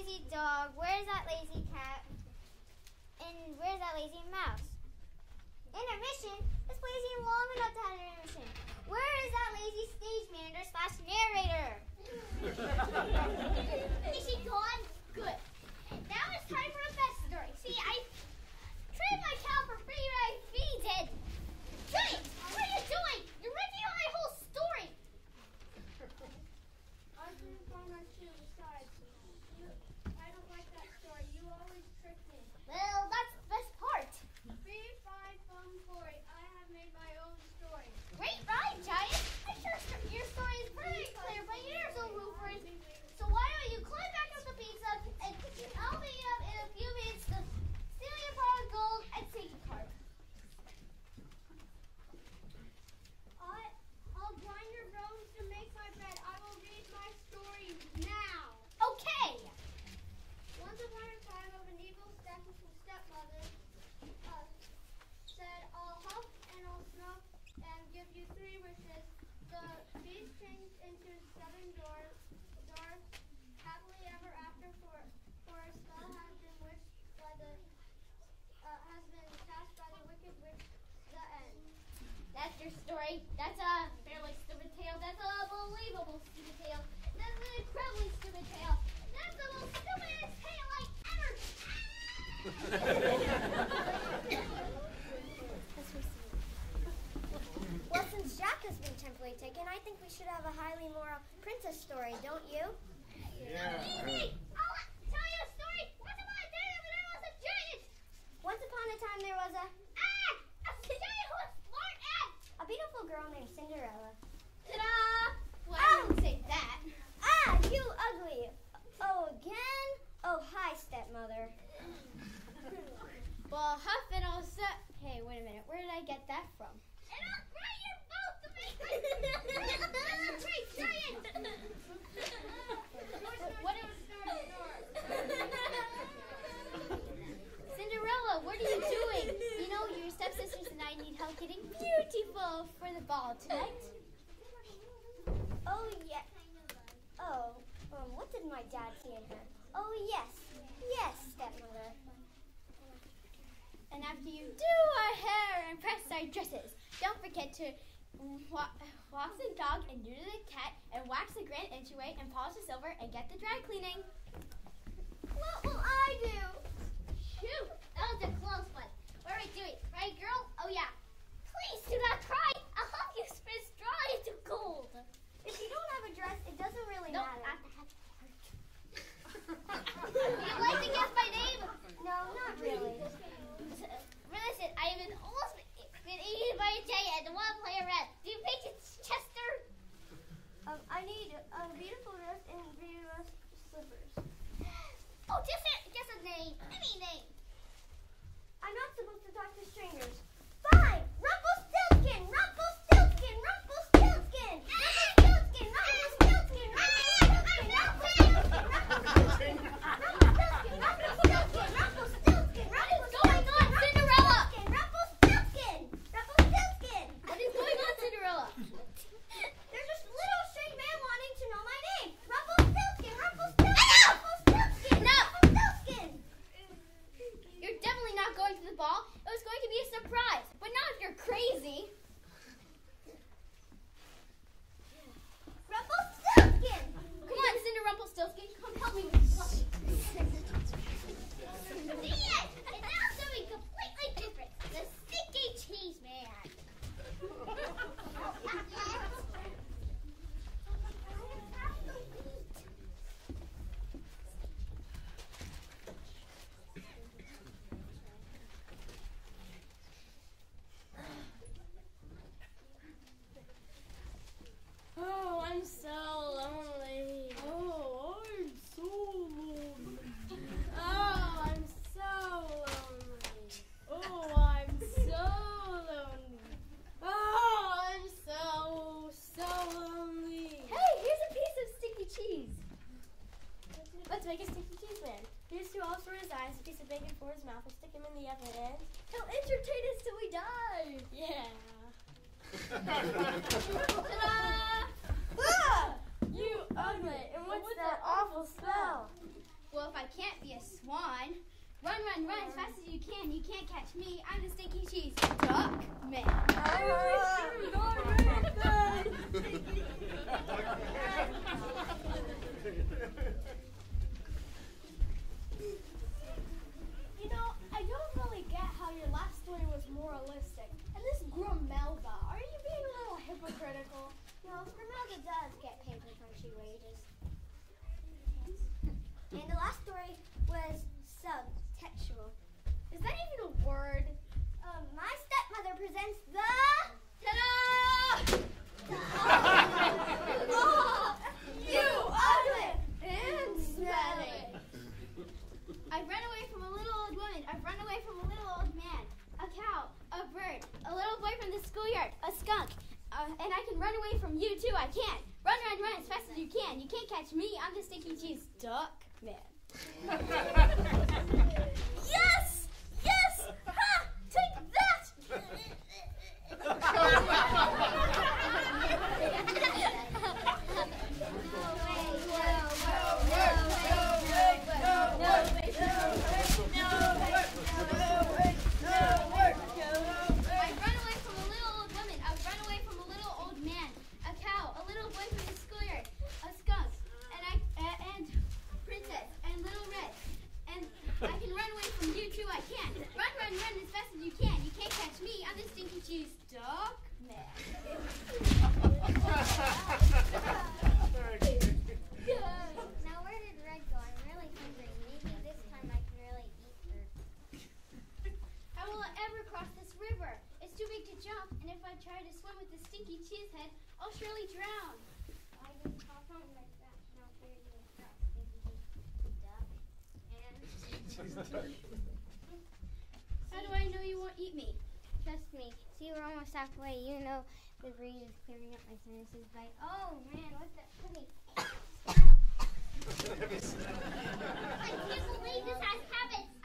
lazy dog? Where's that lazy cat? And where's that lazy mouse? Intermission? This place ain't long enough to have an intermission. Where is that lazy stage manager slash narrator? Is she gone? Good. Now it's time for a best story. See, I trained my cow for free and I feed it. Giant, what are you doing? You're wrecking my whole story. I didn't find that too. Besides, you, I don't like that story. You always trick me. Well, that's the best part. Three, five, fun, boy. I have made my own story. Great ride, Giant. I'm sure st- your story is pretty clear, but there's no room for it. So why don't you climb back up the pizza and I'll be up in a few minutes to steal your pot of gold and take your card. I, I'll grind your bones to make my bed. I will read my story now. Okay. Once upon a time, of an evil step- stepmother uh, said, "I'll huff and I'll snuff and give you three wishes." The beast changed into seven dwarfs, dwarfs happily ever after. For for a spell has been wished by the uh, has been cast by the wicked witch. The end. That's your story. That's a fairly stupid tale. That's a believable stupid tale. That's an incredibly stupid tale. That's the most stupidest tale I ever. Well, since Jack has been temporarily taken, I think we should have a highly moral princess story, don't you? Easy. I'll tell you a story. Once upon a time, when I was a giant. Once upon a time, there was a, Ah, a giant who was smart and. a beautiful girl named Cinderella. Ta-da! Well, I wouldn't say that. Ah, you ugly! Oh, again? Oh, hi, stepmother. Well, Huff and all set. Hey, wait a minute. Where did I get that from? And I'll bring you both to me. Great giant. what is Cinderella? What are you doing? You know your stepsisters and I need help getting beautiful for the ball tonight. Oh, yeah. Oh, um, what did my dad see in her? Oh, yes. Yes, stepmother. And after you do our hair and press our dresses, don't forget to wa- wax the dog and neuter the cat and wax the grand entryway and polish the silver and get the dry cleaning. What will I do? Shoot, that was a close one. What are we doing? Right, girl? Oh, yeah. Please do not cry. I'll help you spin straw into gold. If you don't have a dress, it doesn't really No, matter. not the hat part. Would you like to guess my name? No, not really. Listen, I have been almost been eaten by a giant and want to play around. Do you think it's Chester? Um, I need a beautiful dress and beautiful slippers. Oh, just a, just a name. Any name. I'm not supposed to talk to strangers. you ugly, and what's, what's that, that awful smell? Well, if I can't be a swan, run, run, run as fast as you can. You can't catch me. I'm the stinky cheese duck. Bianca does get papers when she rages. and the last story was subtextual. Is that even a word? can't catch me. I'm the Stinky Cheese Duck Man. jump, and if I try to swim with the stinky cheese head, I'll surely drown. I can hop on like that, and I'll duck. And how do I know you won't eat me? Trust me. See, we're almost halfway. You know the breeze is clearing up my sinuses by. Oh man, what's that? Let me. I can't believe this has happened.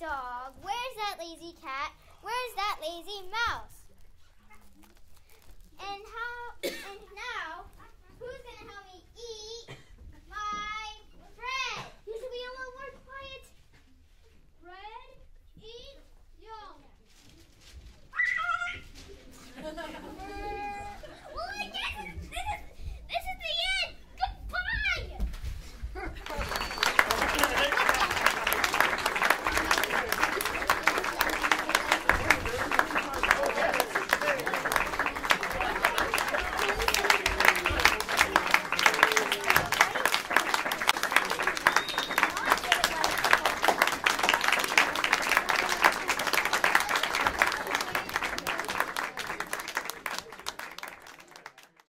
dog? Where's that lazy cat? Where's that lazy mouse? And how